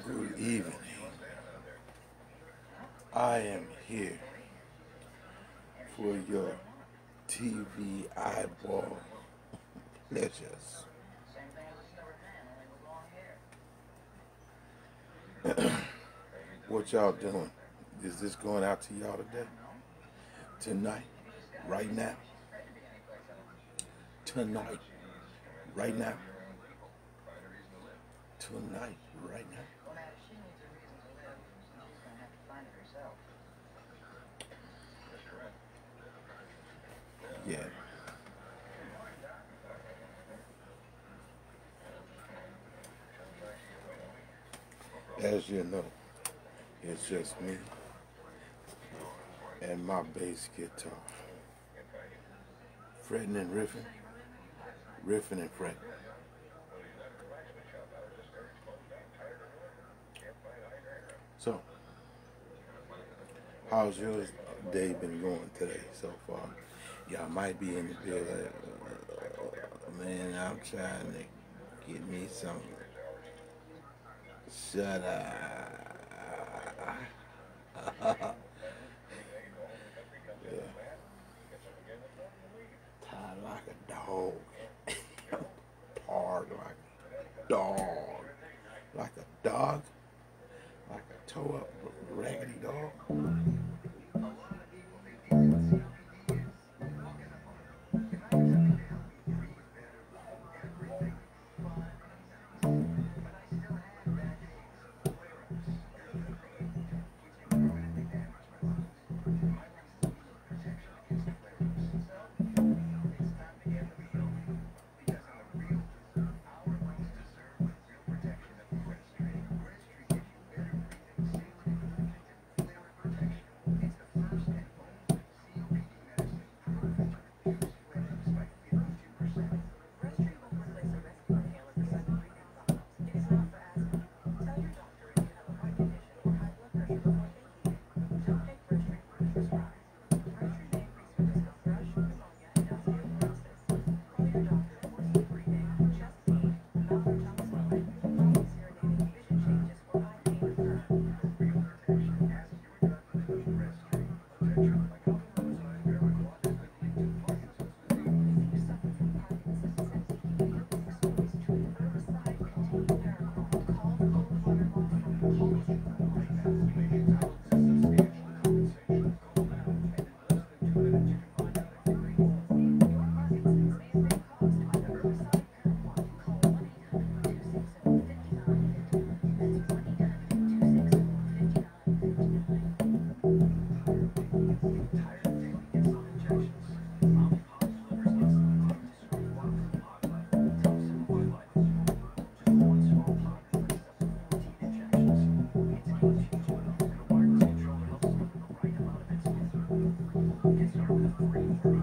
Good evening. I am here for your TV eyeball pleasures. what y'all doing? Is this going out to y'all today? Tonight? Right now? Tonight? Right now? Tonight? Right now? As you know, it's just me and my bass guitar. Fretting and riffing, riffing and fretting. So, how's your day been going today so far? Y'all might be in the uh, man, I'm trying to get me some. Shut up. Tired like a dog. Hard like a dog. Like a dog. Like a toe up raggedy dog. Three, three.